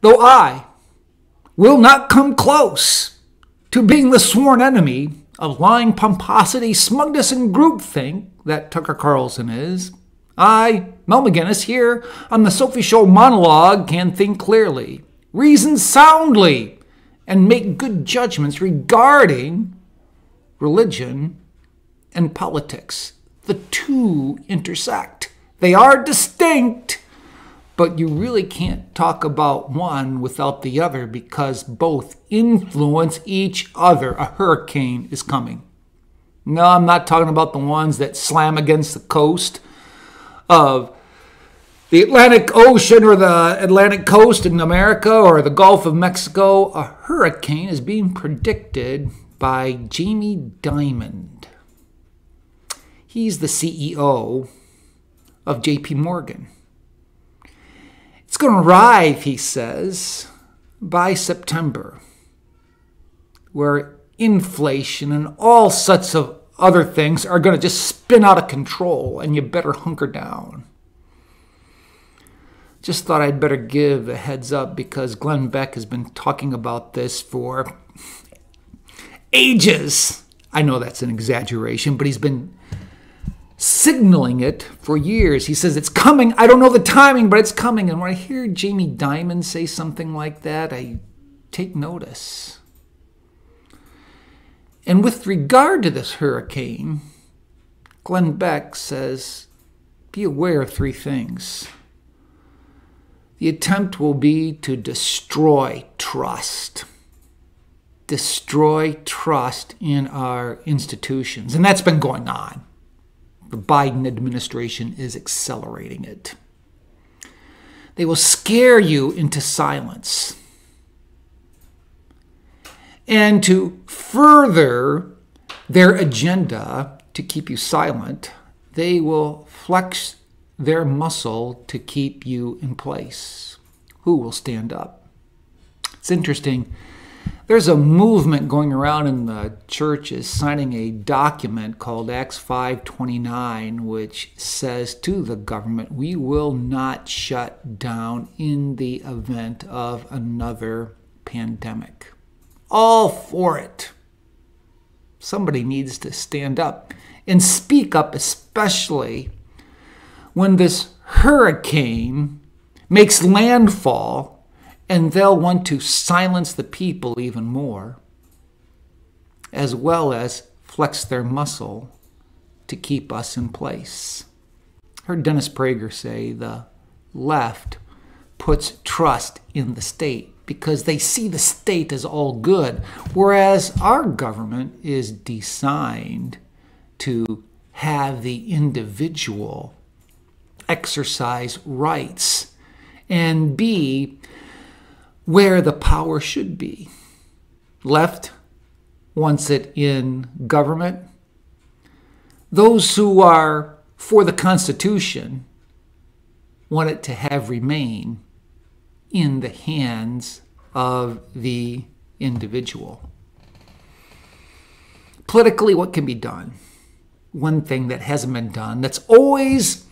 though I will not come close to being the sworn enemy of lying pomposity, smugness, and groupthink that Tucker Carlson is, I, Mel McGinnis, here on the Sophie Scholl monologue, can think clearly, reason soundly, and make good judgments regarding religion and politics. The two intersect. They are distinct, but you really can't talk about one without the other because both influence each other. A hurricane is coming. No, I'm not talking about the ones that slam against the coast of the Atlantic Ocean or the Atlantic coast in America or the Gulf of Mexico. A hurricane is being predicted by Jamie Dimon. He's the CEO of JP Morgan. It's going to arrive, he says, by September, where inflation and all sorts of other things are going to just spin out of control, and you better hunker down. Just thought I'd better give a heads up because Glenn Beck has been talking about this for ages. I know that's an exaggeration, but he's been signaling it for years. He says, It's coming. I don't know the timing, but it's coming. And when I hear Jamie Dimon say something like that, I take notice. And with regard to this hurricane, Glenn Beck says, Be aware of three things. The attempt will be to destroy trust. Destroy trust in our institutions. And that's been going on the Biden administration is accelerating it. They will scare you into silence. And to further their agenda to keep you silent, they will flex their muscle to keep you in place. Who will stand up? It's interesting there's a movement going around in the churches signing a document called Acts 529, which says to the government, we will not shut down in the event of another pandemic. All for it. Somebody needs to stand up and speak up, especially when this hurricane makes landfall and they'll want to silence the people even more, as well as flex their muscle to keep us in place. Heard Dennis Prager say the left puts trust in the state because they see the state as all good, whereas our government is designed to have the individual exercise rights and be where the power should be. Left wants it in government. Those who are for the Constitution want it to have remain in the hands of the individual. Politically, what can be done? One thing that hasn't been done that's always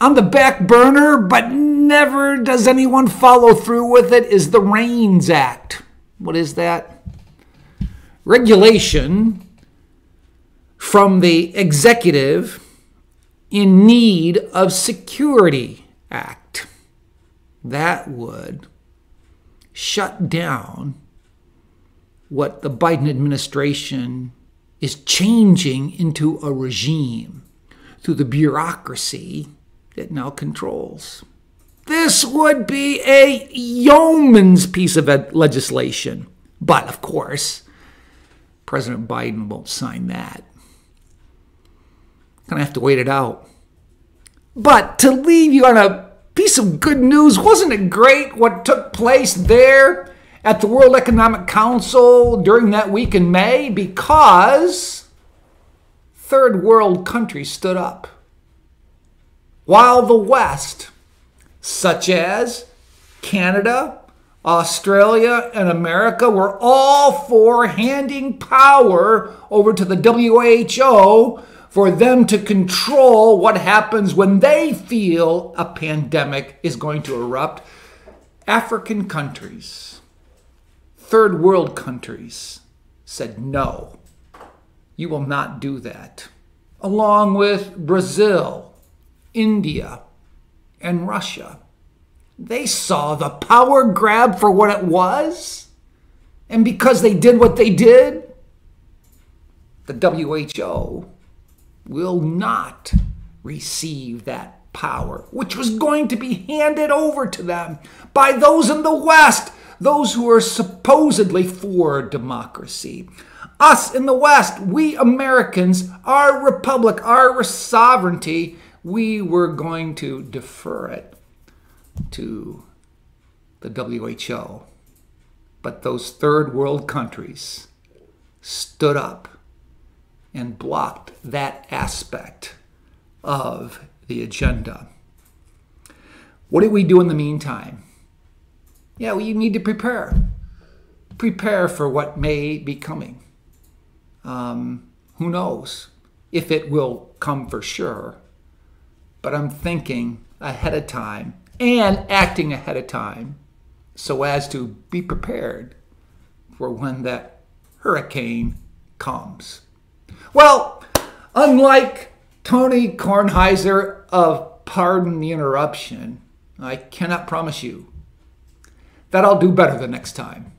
on the back burner, but never does anyone follow through with it, is the REINS Act. What is that? Regulation from the executive in need of security act. That would shut down what the Biden administration is changing into a regime through the bureaucracy it now controls. This would be a yeoman's piece of legislation. But of course, President Biden won't sign that. Gonna have to wait it out. But to leave you on a piece of good news, wasn't it great what took place there at the World Economic Council during that week in May? Because third world countries stood up while the West, such as Canada, Australia, and America, were all for handing power over to the WHO for them to control what happens when they feel a pandemic is going to erupt. African countries, third world countries, said no, you will not do that. Along with Brazil, India, and Russia. They saw the power grab for what it was. And because they did what they did, the WHO will not receive that power, which was going to be handed over to them by those in the West, those who are supposedly for democracy. Us in the West, we Americans, our republic, our sovereignty, we were going to defer it to the WHO. But those third world countries stood up and blocked that aspect of the agenda. What did we do in the meantime? Yeah, we need to prepare. Prepare for what may be coming. Um, who knows if it will come for sure. But I'm thinking ahead of time and acting ahead of time so as to be prepared for when that hurricane comes. Well, unlike Tony Kornheiser of Pardon the Interruption, I cannot promise you that I'll do better the next time.